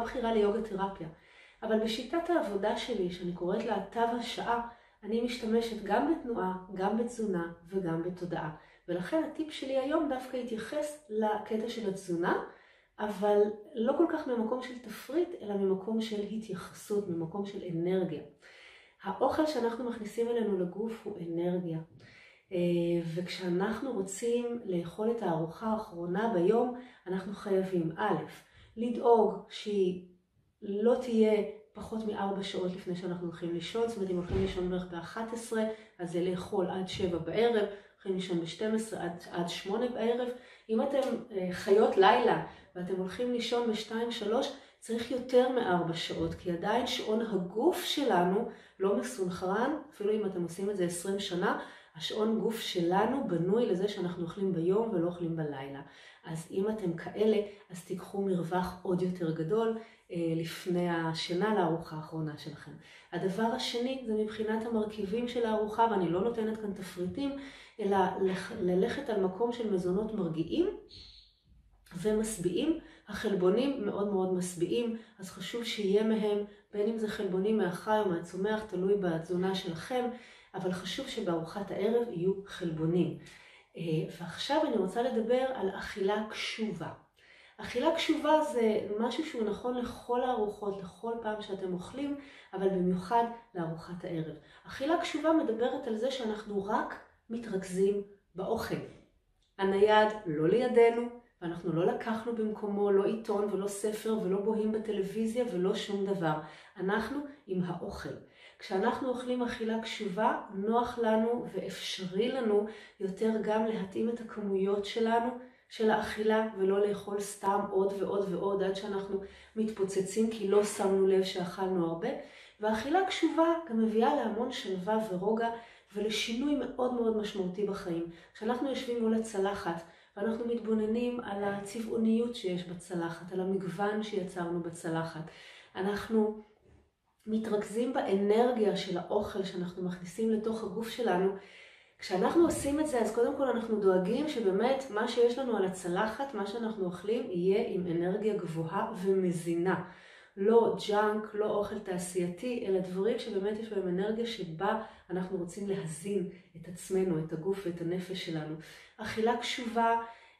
בכירה ליוגה תרפיה. אבל בשיטת העבודה שלי, שאני קוראת לה תו השעה, אני משתמשת גם בתנועה, גם בתזונה וגם בתודעה. ולכן הטיפ שלי היום דווקא יתייחס לקטע של התזונה, אבל לא כל כך ממקום של תפריט, אלא ממקום של התייחסות, ממקום של אנרגיה. האוכל שאנחנו מכניסים אלינו לגוף הוא אנרגיה. אה, וכשאנחנו רוצים לאכול את הארוחה האחרונה ביום, אנחנו חייבים א', לדאוג שהיא לא תהיה פחות מארבע שעות לפני שאנחנו הולכים לישון, זאת אומרת אם הולכים לישון בערך ב-11, אז זה לאכול עד שבע בערב, הולכים לישון ב-12 עד, עד 8 בערב. אם אתם אה, חיות לילה ואתם הולכים לישון ב-2-3, צריך יותר מארבע שעות, כי עדיין שעון הגוף שלנו לא מסונכרן, אפילו אם אתם עושים את זה 20 שנה, השעון גוף שלנו בנוי לזה שאנחנו אוכלים ביום ולא אוכלים בלילה. אז אם אתם כאלה, אז תיקחו מרווח עוד יותר גדול אה, לפני השינה לארוחה האחרונה שלכם. הדבר השני זה מבחינת המרכיבים של הארוחה, ואני לא נותנת כאן תפריטים, אלא ללכת על מקום של מזונות מרגיעים ומשביעים. החלבונים מאוד מאוד משביעים, אז חשוב שיהיה מהם, בין אם זה חלבונים מהחי או מהצומח, תלוי בתזונה שלכם, אבל חשוב שבארוחת הערב יהיו חלבונים. אה, ועכשיו אני רוצה לדבר על אכילה קשובה. אכילה קשובה זה משהו שהוא נכון לכל הארוחות, לכל פעם שאתם אוכלים, אבל במיוחד לארוחת הערב. אכילה קשובה מדברת על זה שאנחנו רק מתרכזים באוכל. הנייד לא לידינו, ואנחנו לא לקחנו במקומו לא עיתון ולא ספר ולא בוהים בטלוויזיה ולא שום דבר. אנחנו עם האוכל. כשאנחנו אוכלים אכילה קשובה, נוח לנו ואפשרי לנו יותר גם להתאים את הכמויות שלנו של האכילה ולא לאכול סתם עוד ועוד ועוד עד שאנחנו מתפוצצים כי לא שמנו לב שאכלנו הרבה. ואכילה קשובה גם מביאה להמון שלווה ורוגע ולשינוי מאוד מאוד משמעותי בחיים. כשאנחנו יושבים מול הצלחת ואנחנו מתבוננים על הצבעוניות שיש בצלחת, על המגוון שיצרנו בצלחת, אנחנו מתרכזים באנרגיה של האוכל שאנחנו מכניסים לתוך הגוף שלנו. כשאנחנו עושים את זה, אז קודם כל אנחנו דואגים שבאמת מה שיש לנו על הצלחת, מה שאנחנו אוכלים, יהיה עם אנרגיה גבוהה ומזינה. לא ג'אנק, לא אוכל תעשייתי, אלא דברים שבאמת יש בהם אנרגיה שבה אנחנו רוצים להזין את עצמנו, את הגוף ואת הנפש שלנו. אכילה קשובה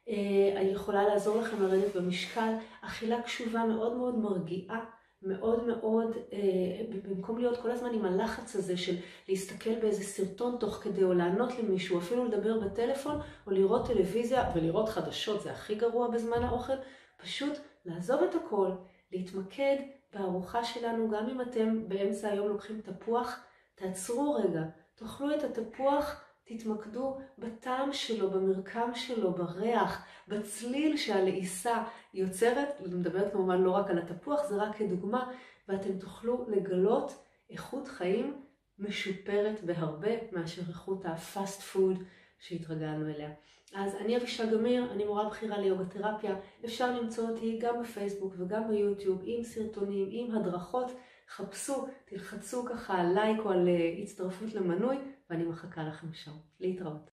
אה, יכולה לעזור לכם לרדת במשקל. אכילה קשובה מאוד מאוד מרגיעה. מאוד מאוד, אה, במקום להיות כל הזמן עם הלחץ הזה של להסתכל באיזה סרטון תוך כדי, או לענות למישהו, אפילו לדבר בטלפון, או לראות טלוויזיה ולראות חדשות, זה הכי גרוע בזמן האוכל, פשוט לעזוב את הכל, להתמקד בארוחה שלנו, גם אם אתם באמצע היום לוקחים תפוח, תעצרו רגע, תאכלו את התפוח תתמקדו בטעם שלו, במרקם שלו, בריח, בצליל שהלעיסה יוצרת, אני מדברת כמובן לא רק על התפוח, זה רק כדוגמה, ואתם תוכלו לגלות איכות חיים משופרת בהרבה מאשר איכות ה fast food שהתרגלנו אליה. אז אני אבישג אמיר, אני מורה בכירה ליוגה תרפיה, אפשר למצוא אותי גם בפייסבוק וגם ביוטיוב עם סרטונים, עם הדרכות. חפשו, תלחצו ככה על לייק או על אה, הצטרפות למנוי, ואני מחכה לכם שם. להתראות.